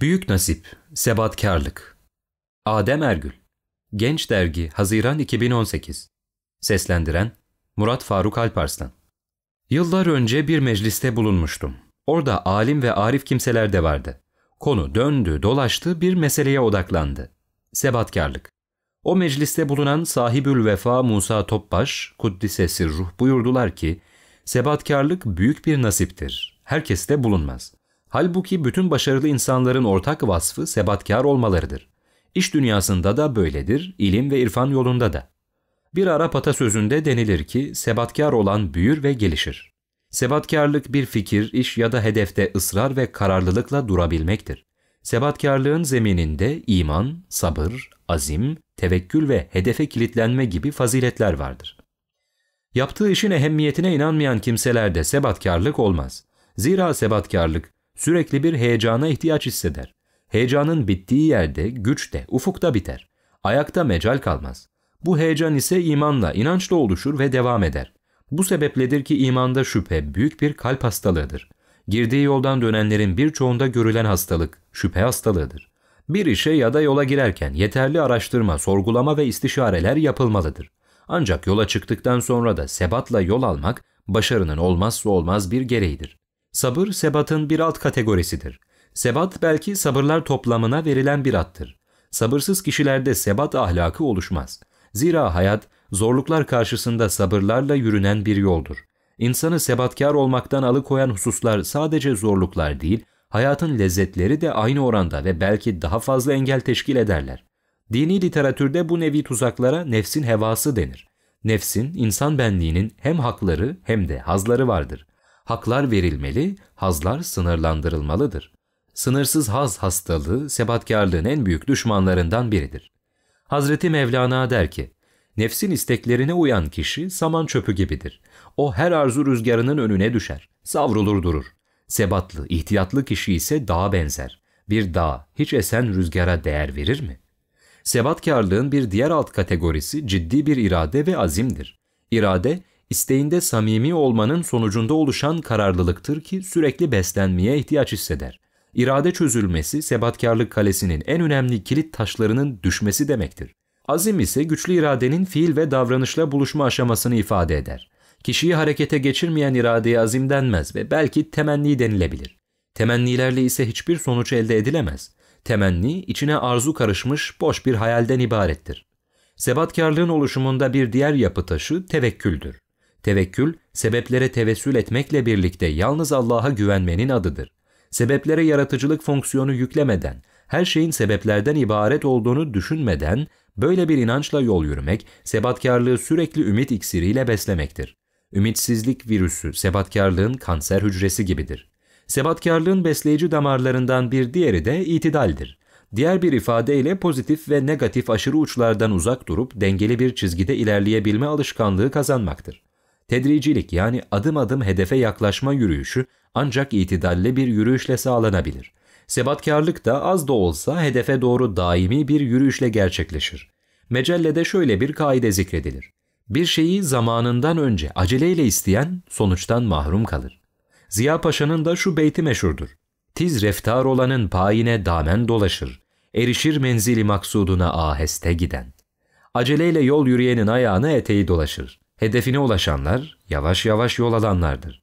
Büyük Nasip, Sebatkarlık Adem Ergül Genç Dergi Haziran 2018 Seslendiren Murat Faruk Alparslan Yıllar önce bir mecliste bulunmuştum. Orada alim ve arif kimseler de vardı. Konu döndü, dolaştı, bir meseleye odaklandı. Sebatkarlık. O mecliste bulunan sahibül vefa Musa Topbaş, Kuddisesi ruh buyurdular ki, sebatkarlık büyük bir nasiptir. Herkeste bulunmaz. Halbuki bütün başarılı insanların ortak vasfı sebatkar olmalarıdır. İş dünyasında da böyledir, ilim ve irfan yolunda da. Bir Arap atasözünde denilir ki sebatkar olan büyür ve gelişir. Sebatkarlık bir fikir, iş ya da hedefte ısrar ve kararlılıkla durabilmektir. Sebatkarlığın zemininde iman, sabır, azim, tevekkül ve hedefe kilitlenme gibi faziletler vardır. Yaptığı işin ehemmiyetine inanmayan kimselerde sebatkarlık olmaz. Zira sebatkarlık sürekli bir heyecana ihtiyaç hisseder. Heyecanın bittiği yerde güç de, ufukta biter. Ayakta mecal kalmaz. Bu heyecan ise imanla, inançla oluşur ve devam eder. Bu sebepledir ki imanda şüphe büyük bir kalp hastalığıdır. Girdiği yoldan dönenlerin birçoğunda görülen hastalık şüphe hastalığıdır. Bir işe ya da yola girerken yeterli araştırma, sorgulama ve istişareler yapılmalıdır. Ancak yola çıktıktan sonra da sebatla yol almak başarının olmazsa olmaz bir gereğidir. Sabır sebatın bir alt kategorisidir. Sebat belki sabırlar toplamına verilen bir attır. Sabırsız kişilerde sebat ahlakı oluşmaz. Zira hayat zorluklar karşısında sabırlarla yürünen bir yoldur. İnsanı sebatkar olmaktan alıkoyan hususlar sadece zorluklar değil, hayatın lezzetleri de aynı oranda ve belki daha fazla engel teşkil ederler. Dini literatürde bu nevi tuzaklara nefsin hevası denir. Nefsin, insan benliğinin hem hakları hem de hazları vardır. Haklar verilmeli, hazlar sınırlandırılmalıdır. Sınırsız haz hastalığı sebatkarlığın en büyük düşmanlarından biridir. Hazreti Mevlana der ki, Nefsin isteklerine uyan kişi saman çöpü gibidir. O her arzu rüzgarının önüne düşer, savrulur durur. Sebatlı, ihtiyatlı kişi ise dağa benzer. Bir dağ hiç esen rüzgara değer verir mi? Sebatkarlığın bir diğer alt kategorisi ciddi bir irade ve azimdir. İrade, isteğinde samimi olmanın sonucunda oluşan kararlılıktır ki sürekli beslenmeye ihtiyaç hisseder. İrade çözülmesi sebatkarlık kalesinin en önemli kilit taşlarının düşmesi demektir. Azim ise güçlü iradenin fiil ve davranışla buluşma aşamasını ifade eder. Kişiyi harekete geçirmeyen iradeye azim denmez ve belki temenni denilebilir. Temennilerle ise hiçbir sonuç elde edilemez. Temenni, içine arzu karışmış boş bir hayalden ibarettir. Sebatkarlığın oluşumunda bir diğer yapı taşı tevekküldür. Tevekkül, sebeplere tevessül etmekle birlikte yalnız Allah'a güvenmenin adıdır. Sebeplere yaratıcılık fonksiyonu yüklemeden, her şeyin sebeplerden ibaret olduğunu düşünmeden, böyle bir inançla yol yürümek, sebatkarlığı sürekli ümit iksiriyle beslemektir. Ümitsizlik virüsü, sebatkarlığın kanser hücresi gibidir. Sebatkarlığın besleyici damarlarından bir diğeri de itidaldir. Diğer bir ifadeyle pozitif ve negatif aşırı uçlardan uzak durup dengeli bir çizgide ilerleyebilme alışkanlığı kazanmaktır. Tedricilik yani adım adım hedefe yaklaşma yürüyüşü ancak itidalle bir yürüyüşle sağlanabilir. Sebatkarlık da az da olsa hedefe doğru daimi bir yürüyüşle gerçekleşir. Mecellede şöyle bir kaide zikredilir. Bir şeyi zamanından önce aceleyle isteyen sonuçtan mahrum kalır. Ziya Paşa'nın da şu beyti meşhurdur. Tiz reftar olanın payine damen dolaşır, erişir menzili maksuduna aheste giden. Aceleyle yol yürüyenin ayağına eteği dolaşır. Hedefine ulaşanlar yavaş yavaş yol alanlardır.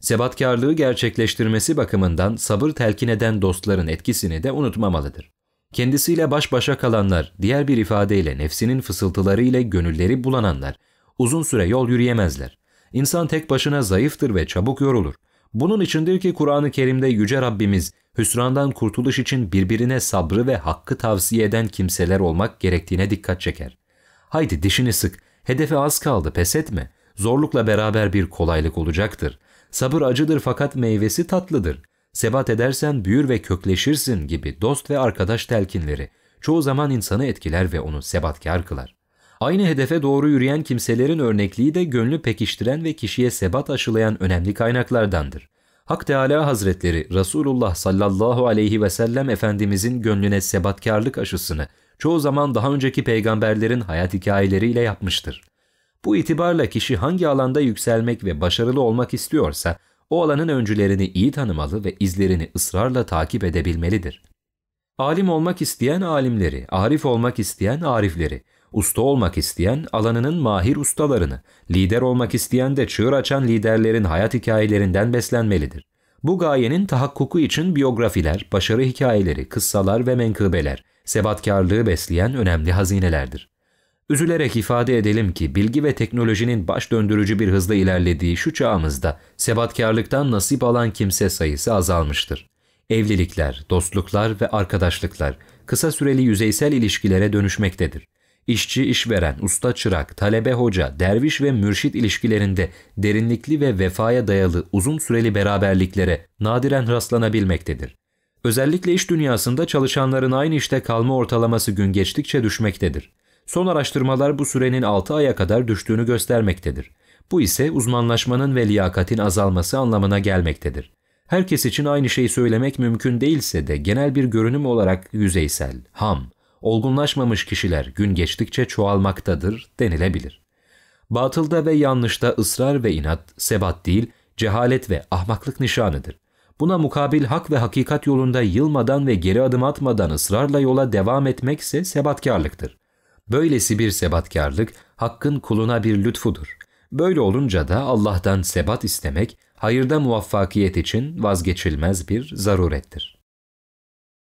Sebatkarlığı gerçekleştirmesi bakımından sabır telkin eden dostların etkisini de unutmamalıdır. Kendisiyle baş başa kalanlar, diğer bir ifadeyle nefsinin fısıltıları ile gönülleri bulananlar, uzun süre yol yürüyemezler. İnsan tek başına zayıftır ve çabuk yorulur. Bunun içindir ki Kur'an-ı Kerim'de Yüce Rabbimiz, hüsrandan kurtuluş için birbirine sabrı ve hakkı tavsiye eden kimseler olmak gerektiğine dikkat çeker. Haydi dişini sık, hedefe az kaldı, pes etme. Zorlukla beraber bir kolaylık olacaktır. Sabır acıdır fakat meyvesi tatlıdır. Sebat edersen büyür ve kökleşirsin gibi dost ve arkadaş telkinleri çoğu zaman insanı etkiler ve onu sebatkar kılar. Aynı hedefe doğru yürüyen kimselerin örnekliği de gönlü pekiştiren ve kişiye sebat aşılayan önemli kaynaklardandır. Hak Teala Hazretleri Resulullah sallallahu aleyhi ve sellem Efendimizin gönlüne sebatkarlık aşısını çoğu zaman daha önceki peygamberlerin hayat hikayeleriyle yapmıştır. Bu itibarla kişi hangi alanda yükselmek ve başarılı olmak istiyorsa o alanın öncülerini iyi tanımalı ve izlerini ısrarla takip edebilmelidir. Alim olmak isteyen alimleri, arif olmak isteyen arifleri, usta olmak isteyen alanının mahir ustalarını, lider olmak isteyen de çığır açan liderlerin hayat hikayelerinden beslenmelidir. Bu gayenin tahakkuku için biyografiler, başarı hikayeleri, kıssalar ve menkıbeler, sebatkarlığı besleyen önemli hazinelerdir. Üzülerek ifade edelim ki bilgi ve teknolojinin baş döndürücü bir hızla ilerlediği şu çağımızda sebatkarlıktan nasip alan kimse sayısı azalmıştır. Evlilikler, dostluklar ve arkadaşlıklar kısa süreli yüzeysel ilişkilere dönüşmektedir. İşçi işveren, usta çırak, talebe hoca, derviş ve mürşit ilişkilerinde derinlikli ve vefaya dayalı uzun süreli beraberliklere nadiren rastlanabilmektedir. Özellikle iş dünyasında çalışanların aynı işte kalma ortalaması gün geçtikçe düşmektedir. Son araştırmalar bu sürenin 6 aya kadar düştüğünü göstermektedir. Bu ise uzmanlaşmanın ve liyakatin azalması anlamına gelmektedir. Herkes için aynı şeyi söylemek mümkün değilse de genel bir görünüm olarak yüzeysel, ham, olgunlaşmamış kişiler gün geçtikçe çoğalmaktadır denilebilir. Batılda ve yanlışta ısrar ve inat, sebat değil, cehalet ve ahmaklık nişanıdır. Buna mukabil hak ve hakikat yolunda yılmadan ve geri adım atmadan ısrarla yola devam etmekse sebatkarlıktır. Böylesi bir sebatkarlık hakkın kuluna bir lütfudur. Böyle olunca da Allah'tan sebat istemek, hayırda muvaffakiyet için vazgeçilmez bir zarurettir.